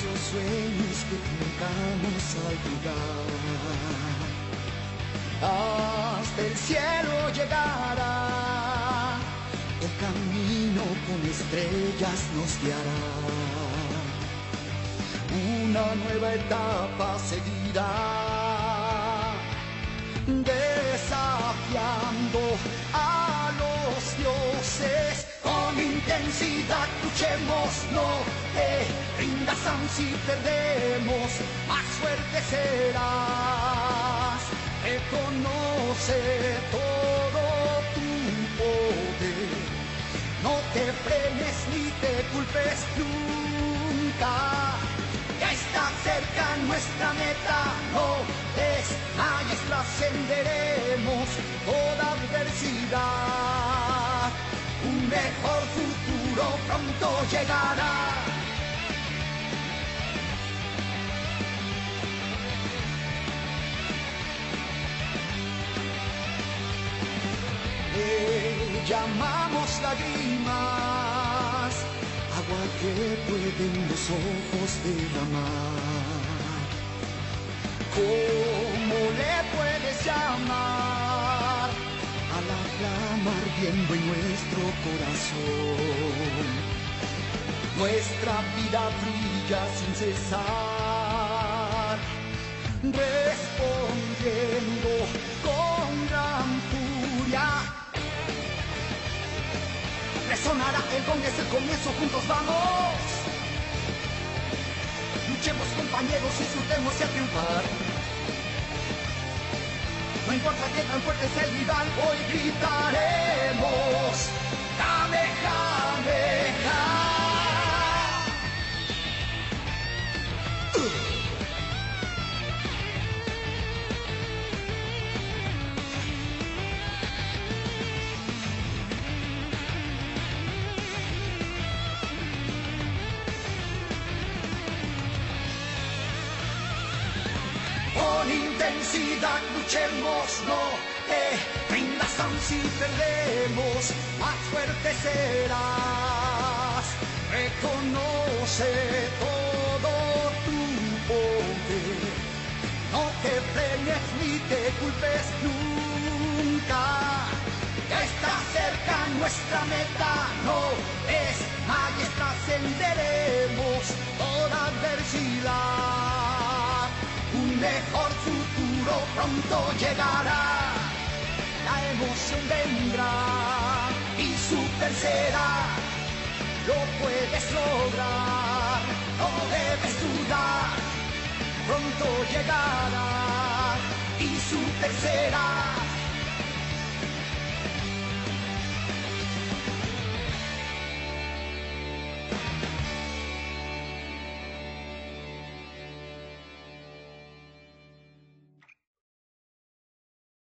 esos sueños que juntamos al llegar. Hasta el cielo llegará, el camino con estrellas nos guiará. Una nueva etapa seguirá, desafiando intensidad luchemos, no te rindas aun si perdemos, más fuerte serás. Reconoce todo tu poder, no te frenes ni te culpes nunca. Ya está cerca nuestra meta, no desmayes, trascenderemos toda adversidad. Un mejor futuro pronto llegará. Le llamamos lágrimas, agua que pueden los ojos derramar. ¿Cómo le puedes llamar a la flama ardiendo en nuestro corazón? Nuestra vida brilla sin cesar, respondiendo con gran furia. Resonará el gong, es el comienzo, juntos vamos. Luchemos compañeros, disfrutemos y a triunfar. No importa qué tan fuerte es el rival, hoy gritaremos. Luchemos, no te rindas aun si perdemos, más fuerte serás. Reconoce todo tu poder, no te frenes ni te culpes nunca. Ya está cerca nuestra meta, mejor futuro pronto llegará, la emoción vendrá y super será. Lo puedes lograr, no debes dudar, pronto llegará y super será.